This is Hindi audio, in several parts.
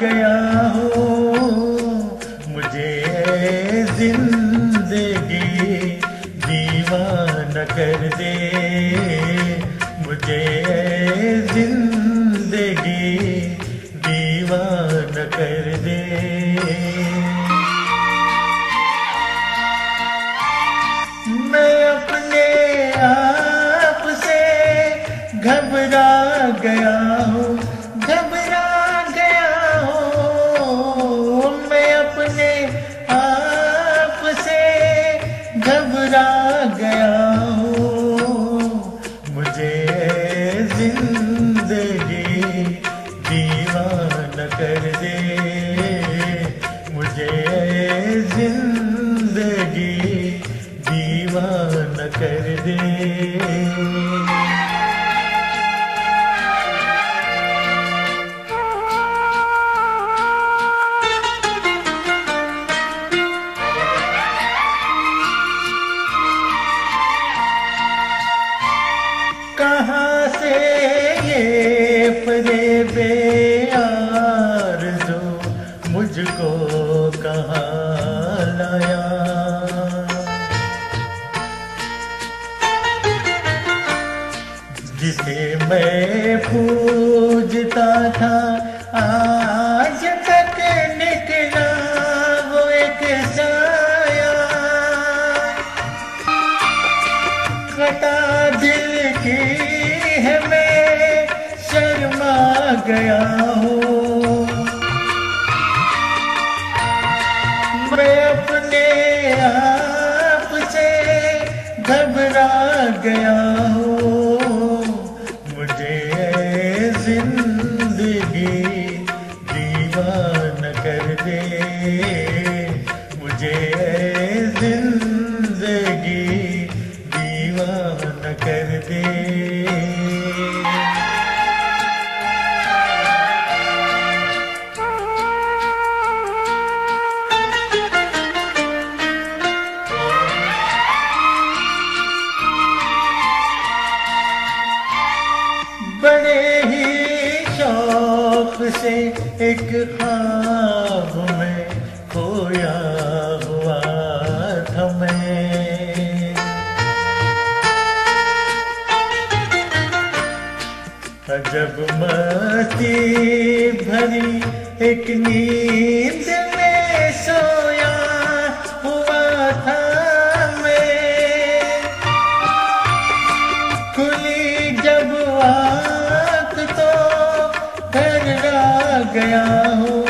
गया हो, मुझे ज़िंदगी दीवान कर दे। मुझे ज़िंदगी दीवान कर दे। मैं अपने आप से घबरा गया हूँ। ज़िंदगी ये आरज़ू मुझको कहाँ लाया? जिसे मैं पूजता था आज गया हूँ। मैं अपने आप से घबरा गया हूँ। मुझे ज़िंदगी दीवान कर दे। से एक ख्वाब में खोया हुआ था मैं। जब मस्ती भरी एक नींद में गया हूँ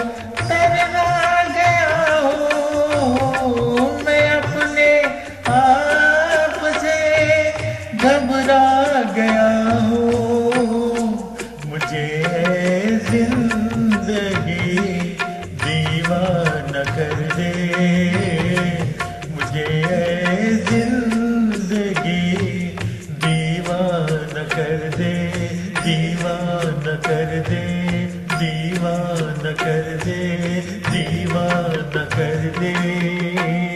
शर्मा गया हूँ मैं अपने आप से घबरा गया हूँ। मुझे ज़िंदगी दीवान कर दे। दीवान कर दे दीवान कर दे।